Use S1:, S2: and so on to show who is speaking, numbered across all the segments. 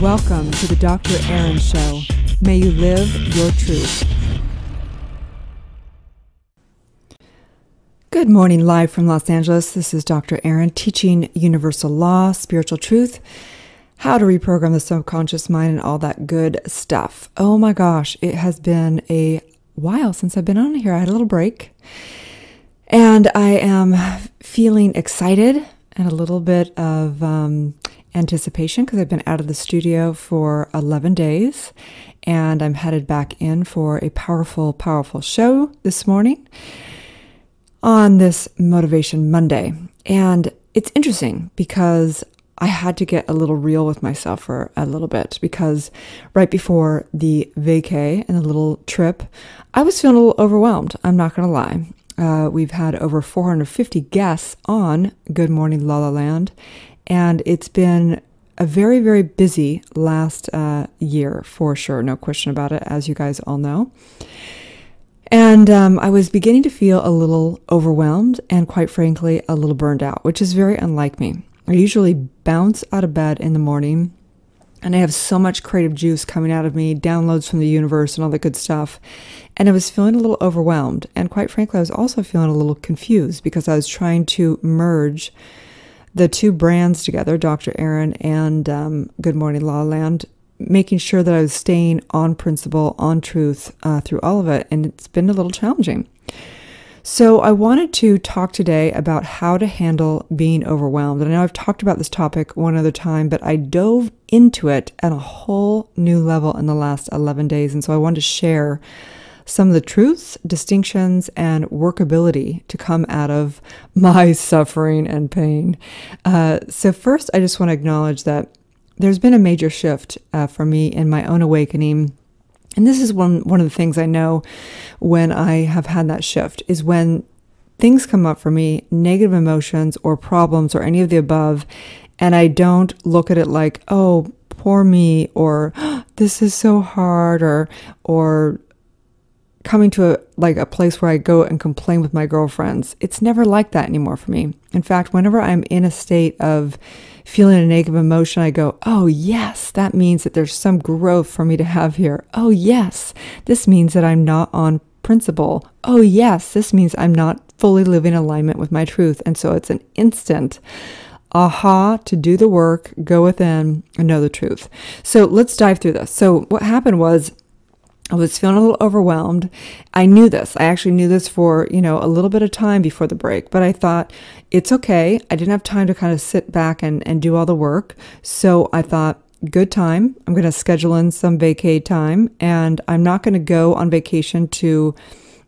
S1: Welcome to the Dr. Erin Show. May you live your truth. Good morning, live from Los Angeles. This is Dr. Erin teaching universal law, spiritual truth, how to reprogram the subconscious mind, and all that good stuff. Oh my gosh, it has been a while since I've been on here. I had a little break. And I am feeling excited and a little bit of um, anticipation because I've been out of the studio for 11 days and I'm headed back in for a powerful, powerful show this morning on this Motivation Monday. And it's interesting because I had to get a little real with myself for a little bit because right before the vacay and the little trip, I was feeling a little overwhelmed. I'm not going to lie. Uh, we've had over 450 guests on Good Morning LaLa Land, and it's been a very, very busy last uh, year for sure. No question about it, as you guys all know. And um, I was beginning to feel a little overwhelmed and, quite frankly, a little burned out, which is very unlike me. I usually bounce out of bed in the morning and I have so much creative juice coming out of me, downloads from the universe and all the good stuff. And I was feeling a little overwhelmed. And quite frankly, I was also feeling a little confused because I was trying to merge the two brands together, Dr. Erin and um, Good Morning La Land, making sure that I was staying on principle, on truth uh, through all of it. And it's been a little challenging. So, I wanted to talk today about how to handle being overwhelmed. And I know I've talked about this topic one other time, but I dove into it at a whole new level in the last 11 days. And so, I wanted to share some of the truths, distinctions, and workability to come out of my suffering and pain. Uh, so, first, I just want to acknowledge that there's been a major shift uh, for me in my own awakening and this is one one of the things I know when I have had that shift is when things come up for me, negative emotions or problems or any of the above, and I don't look at it like, "Oh, poor me," or "This is so hard," or or coming to a like a place where I go and complain with my girlfriends. It's never like that anymore for me. In fact, whenever I'm in a state of feeling a negative emotion, I go, oh, yes, that means that there's some growth for me to have here. Oh, yes, this means that I'm not on principle. Oh, yes, this means I'm not fully living in alignment with my truth. And so it's an instant aha to do the work, go within, and know the truth. So let's dive through this. So, what happened was, I was feeling a little overwhelmed. I knew this. I actually knew this for, you know, a little bit of time before the break, but I thought it's okay. I didn't have time to kind of sit back and, and do all the work. So I thought, good time. I'm going to schedule in some vacay time and I'm not going to go on vacation to,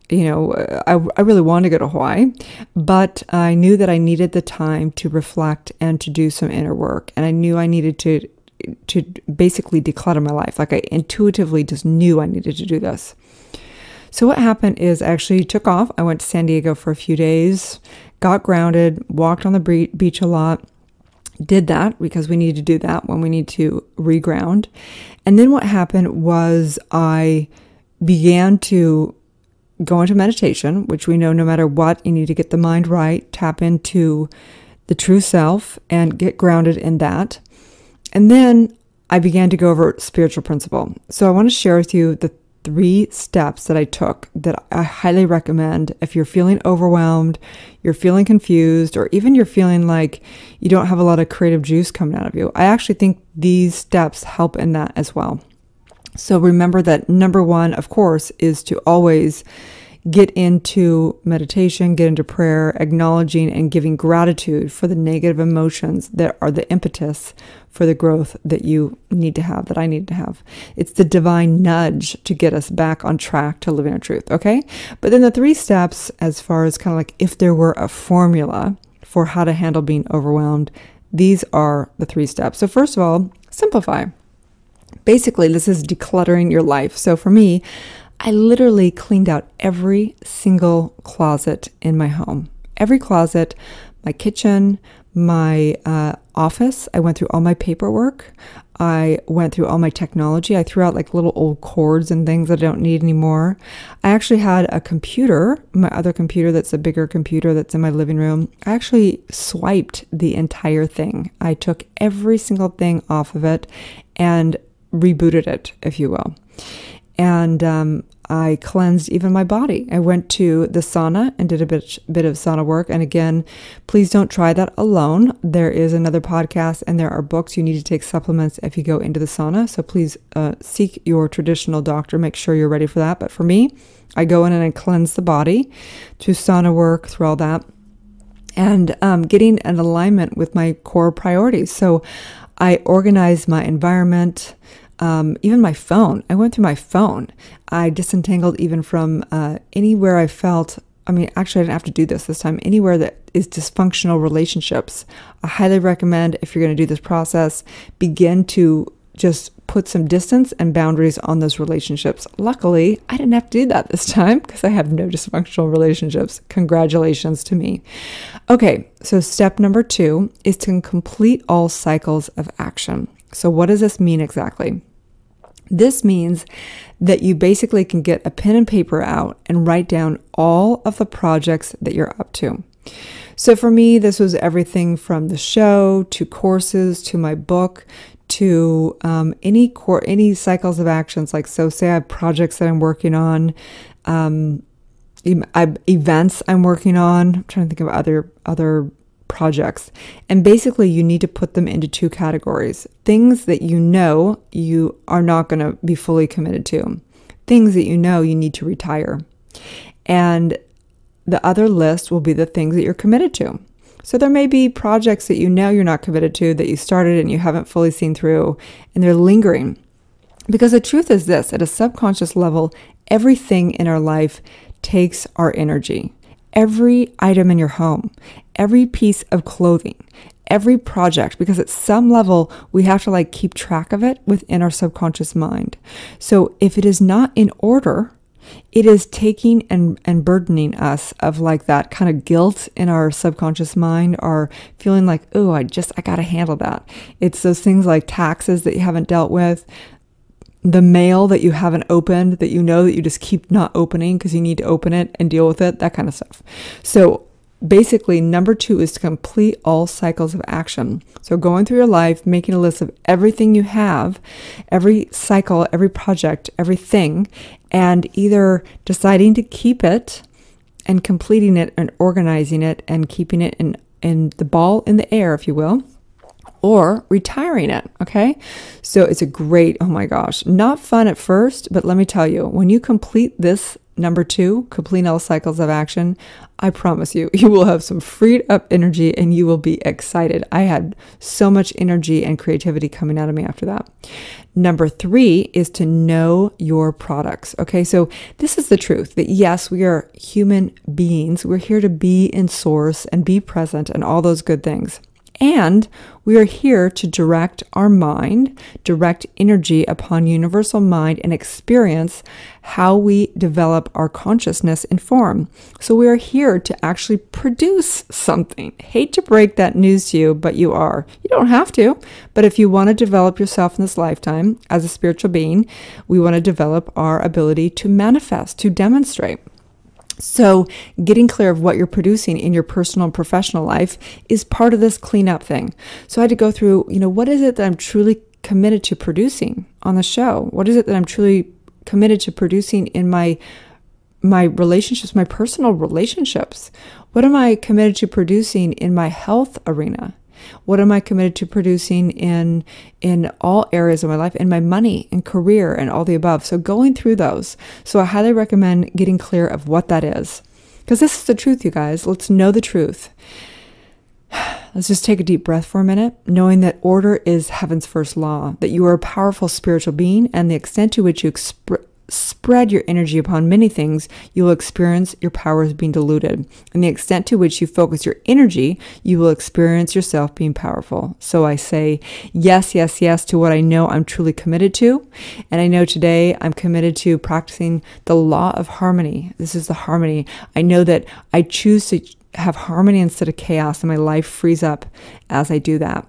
S1: you know, I, I really wanted to go to Hawaii, but I knew that I needed the time to reflect and to do some inner work. And I knew I needed to to basically declutter my life. Like I intuitively just knew I needed to do this. So what happened is I actually took off. I went to San Diego for a few days, got grounded, walked on the beach a lot. Did that because we need to do that when we need to reground. And then what happened was I began to go into meditation, which we know no matter what, you need to get the mind right, tap into the true self, and get grounded in that. And then I began to go over spiritual principle. So I want to share with you the three steps that I took that I highly recommend if you're feeling overwhelmed, you're feeling confused, or even you're feeling like you don't have a lot of creative juice coming out of you. I actually think these steps help in that as well. So remember that number one, of course, is to always get into meditation, get into prayer, acknowledging and giving gratitude for the negative emotions that are the impetus for the growth that you need to have, that I need to have. It's the divine nudge to get us back on track to living our truth, okay? But then the three steps, as far as kind of like if there were a formula for how to handle being overwhelmed, these are the three steps. So, first of all, simplify. Basically, this is decluttering your life. So, for me, I literally cleaned out every single closet in my home. Every closet, my kitchen, my uh, office. I went through all my paperwork. I went through all my technology. I threw out like little old cords and things that I don't need anymore. I actually had a computer, my other computer that's a bigger computer that's in my living room. I actually swiped the entire thing. I took every single thing off of it and rebooted it, if you will. And um, I cleansed even my body. I went to the sauna and did a bit, bit of sauna work. And again, please don't try that alone. There is another podcast and there are books. You need to take supplements if you go into the sauna. So please uh, seek your traditional doctor. Make sure you're ready for that. But for me, I go in and I cleanse the body to sauna work, through all that, and um, getting an alignment with my core priorities. So I organize my environment um, even my phone. I went through my phone. I disentangled even from uh, anywhere I felt. I mean, actually, I didn't have to do this this time. Anywhere that is dysfunctional relationships, I highly recommend if you're going to do this process, begin to just put some distance and boundaries on those relationships. Luckily, I didn't have to do that this time because I have no dysfunctional relationships. Congratulations to me. Okay, so step number two is to complete all cycles of action. So, what does this mean exactly? This means that you basically can get a pen and paper out and write down all of the projects that you're up to. So for me, this was everything from the show to courses to my book to um, any core any cycles of actions. Like so, say I have projects that I'm working on, um, events I'm working on. I'm trying to think of other other projects. And basically, you need to put them into two categories things that you know you are not going to be fully committed to, things that you know you need to retire. And the other list will be the things that you're committed to. So there may be projects that you know you're not committed to that you started and you haven't fully seen through, and they're lingering. Because the truth is this at a subconscious level, everything in our life takes our energy. Every item in your home, every piece of clothing, every project, because at some level we have to like keep track of it within our subconscious mind. So if it is not in order, it is taking and, and burdening us of like that kind of guilt in our subconscious mind or feeling like, oh, I just, I got to handle that. It's those things like taxes that you haven't dealt with, the mail that you haven't opened that you know that you just keep not opening because you need to open it and deal with it, that kind of stuff. So basically, number two is to complete all cycles of action. So, going through your life, making a list of everything you have, every cycle, every project, everything, and either deciding to keep it and completing it and organizing it and keeping it in, in the ball in the air, if you will or retiring it. Okay. So it's a great, oh my gosh, not fun at first, but let me tell you, when you complete this Number two, complete all cycles of action. I promise you, you will have some freed up energy and you will be excited. I had so much energy and creativity coming out of me after that. Number three is to know your products. Okay, so this is the truth that yes, we are human beings. We're here to be in source and be present and all those good things. And we are here to direct our mind, direct energy upon universal mind and experience how we develop our consciousness and form. So we are here to actually produce something. Hate to break that news to you, but you are. You don't have to, but if you want to develop yourself in this lifetime as a spiritual being, we want to develop our ability to manifest, to demonstrate. So, getting clear of what you're producing in your personal and professional life is part of this cleanup thing. So, I had to go through, you know, what is it that I'm truly committed to producing on the show? What is it that I'm truly committed to producing in my my relationships, my personal relationships? What am I committed to producing in my health arena? What am I committed to producing in in all areas of my life, in my money and career and all the above? So going through those. So I highly recommend getting clear of what that is. Because this is the truth, you guys. Let's know the truth. Let's just take a deep breath for a minute, knowing that order is heaven's first law, that you are a powerful spiritual being, and the extent to which you exp- spread your energy upon many things, you will experience your powers being diluted. And the extent to which you focus your energy, you will experience yourself being powerful. So I say yes, yes, yes to what I know I'm truly committed to. And I know today I'm committed to practicing the law of harmony. This is the harmony. I know that I choose to have harmony instead of chaos, and my life frees up as I do that.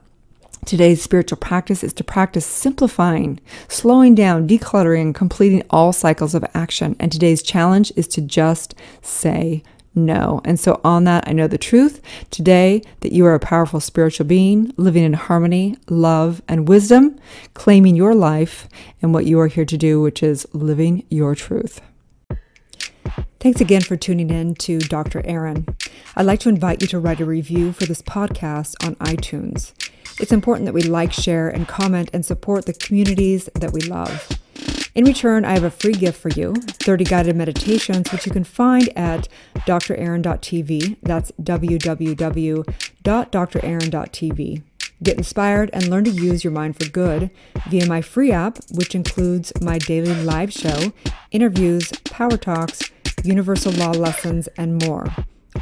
S1: Today's spiritual practice is to practice simplifying, slowing down, decluttering, completing all cycles of action. And today's challenge is to just say no. And so, on that, I know the truth today that you are a powerful spiritual being living in harmony, love, and wisdom, claiming your life and what you are here to do, which is living your truth. Thanks again for tuning in to Dr. Erin. I'd like to invite you to write a review for this podcast on iTunes. It's important that we like, share, and comment and support the communities that we love. In return, I have a free gift for you 30 guided meditations, which you can find at drerin.tv. That's www.drerin.tv. Get inspired and learn to use your mind for good via my free app, which includes my daily live show, interviews, power talks, universal law lessons, and more.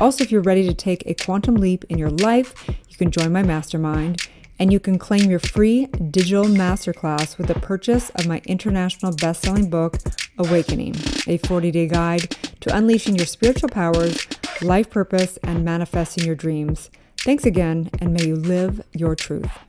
S1: Also, if you're ready to take a quantum leap in your life, you can join my mastermind and you can claim your free digital masterclass with the purchase of my international best-selling book awakening a 40-day guide to unleashing your spiritual powers life purpose and manifesting your dreams. Thanks again and may you live your truth